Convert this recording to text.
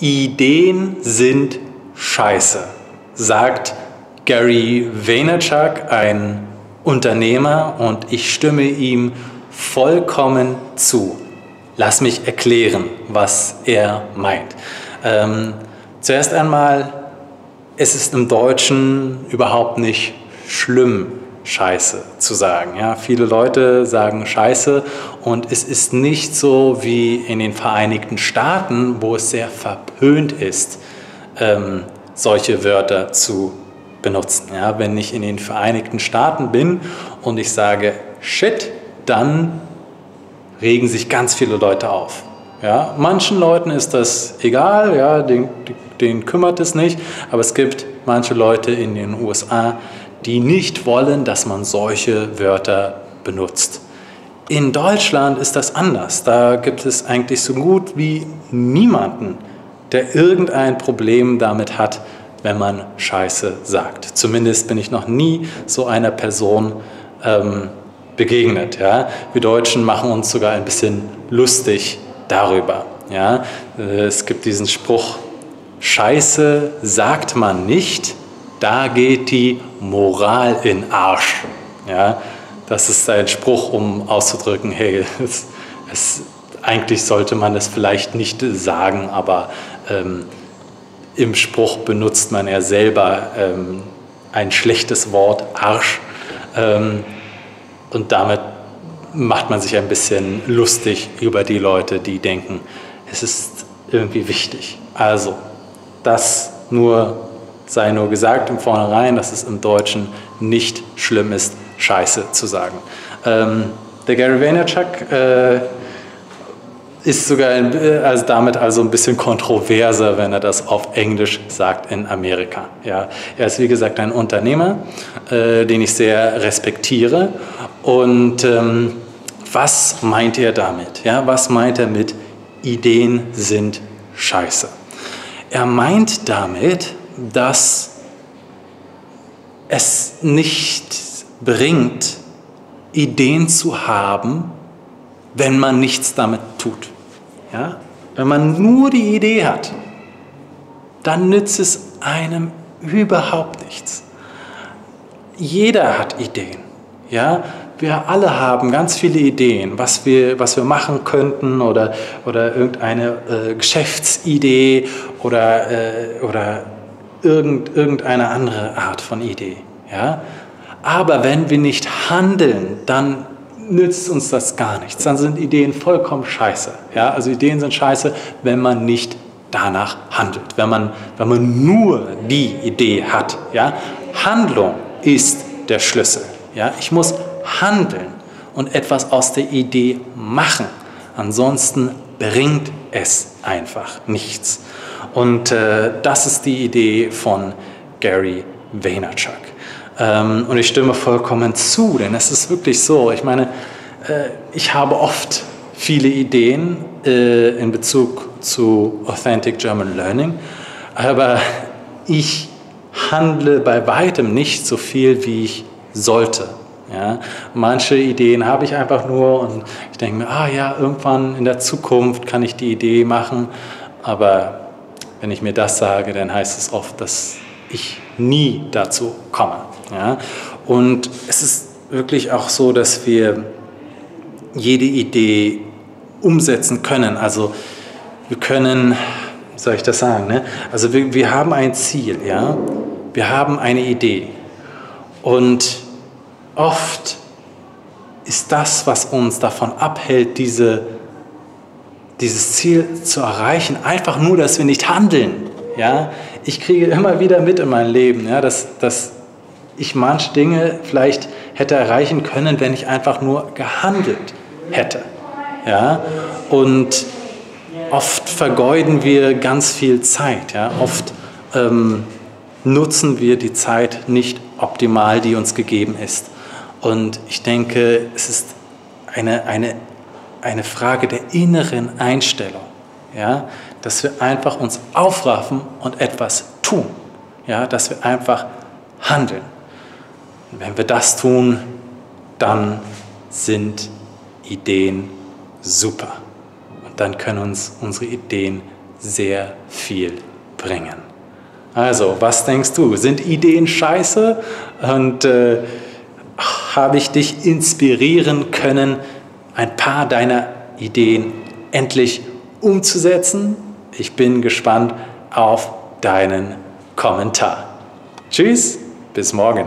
Ideen sind scheiße, sagt Gary Vaynerchuk, ein Unternehmer, und ich stimme ihm vollkommen zu. Lass mich erklären, was er meint. Ähm, zuerst einmal, es ist im Deutschen überhaupt nicht schlimm, Scheiße zu sagen. Ja, viele Leute sagen Scheiße und es ist nicht so wie in den Vereinigten Staaten, wo es sehr verpönt ist, ähm, solche Wörter zu benutzen. Ja, wenn ich in den Vereinigten Staaten bin und ich sage Shit, dann regen sich ganz viele Leute auf. Ja, manchen Leuten ist das egal, ja, den, den kümmert es nicht, aber es gibt manche Leute in den USA, die nicht wollen, dass man solche Wörter benutzt. In Deutschland ist das anders. Da gibt es eigentlich so gut wie niemanden, der irgendein Problem damit hat, wenn man Scheiße sagt. Zumindest bin ich noch nie so einer Person ähm, begegnet. Ja? Wir Deutschen machen uns sogar ein bisschen lustig darüber. Ja? Äh, es gibt diesen Spruch, Scheiße sagt man nicht, da geht die Moral in Arsch. Ja, das ist ein Spruch, um auszudrücken, hey, es, es, eigentlich sollte man es vielleicht nicht sagen, aber ähm, im Spruch benutzt man ja selber ähm, ein schlechtes Wort, Arsch, ähm, und damit macht man sich ein bisschen lustig über die Leute, die denken, es ist irgendwie wichtig. Also, das nur sei nur gesagt im Vornherein, dass es im Deutschen nicht schlimm ist, Scheiße zu sagen. Ähm, der Gary Vaynerchuk äh, ist sogar äh, also damit also ein bisschen kontroverser, wenn er das auf Englisch sagt in Amerika. Ja, er ist wie gesagt ein Unternehmer, äh, den ich sehr respektiere. Und ähm, was meint er damit? Ja, was meint er mit Ideen sind Scheiße? Er meint damit, dass es nicht bringt, Ideen zu haben, wenn man nichts damit tut. Ja? Wenn man nur die Idee hat, dann nützt es einem überhaupt nichts. Jeder hat Ideen. Ja? Wir alle haben ganz viele Ideen, was wir, was wir machen könnten oder, oder irgendeine äh, Geschäftsidee oder, äh, oder irgend, irgendeine andere Art von Idee. Ja? Aber wenn wir nicht handeln, dann nützt uns das gar nichts. Dann sind Ideen vollkommen scheiße. Ja? Also Ideen sind scheiße, wenn man nicht danach handelt, wenn man, wenn man nur die Idee hat. Ja? Handlung ist der Schlüssel. Ja? Ich muss handeln und etwas aus der Idee machen. Ansonsten bringt es einfach nichts. Und äh, das ist die Idee von Gary Vaynerchuk. Ähm, und ich stimme vollkommen zu, denn es ist wirklich so. Ich meine, äh, ich habe oft viele Ideen äh, in Bezug zu Authentic German Learning, aber ich handle bei weitem nicht so viel, wie ich sollte. Ja, manche Ideen habe ich einfach nur und ich denke mir, ah ja, irgendwann in der Zukunft kann ich die Idee machen, aber wenn ich mir das sage, dann heißt es oft, dass ich nie dazu komme. Ja? Und es ist wirklich auch so, dass wir jede Idee umsetzen können. Also wir können, wie soll ich das sagen, ne? also wir, wir haben ein Ziel, ja? wir haben eine Idee. Und oft ist das, was uns davon abhält, diese dieses Ziel zu erreichen, einfach nur, dass wir nicht handeln. Ja? Ich kriege immer wieder mit in meinem Leben, ja, dass, dass ich manche Dinge vielleicht hätte erreichen können, wenn ich einfach nur gehandelt hätte. Ja? Und oft vergeuden wir ganz viel Zeit. Ja? Oft ähm, nutzen wir die Zeit nicht optimal, die uns gegeben ist. Und ich denke, es ist eine, eine eine Frage der inneren Einstellung. Ja? Dass wir einfach uns aufraffen und etwas tun. Ja? Dass wir einfach handeln. Und wenn wir das tun, dann sind Ideen super. Und dann können uns unsere Ideen sehr viel bringen. Also, was denkst du? Sind Ideen scheiße? Und äh, habe ich dich inspirieren können, ein paar deiner Ideen endlich umzusetzen? Ich bin gespannt auf deinen Kommentar. Tschüss, bis morgen.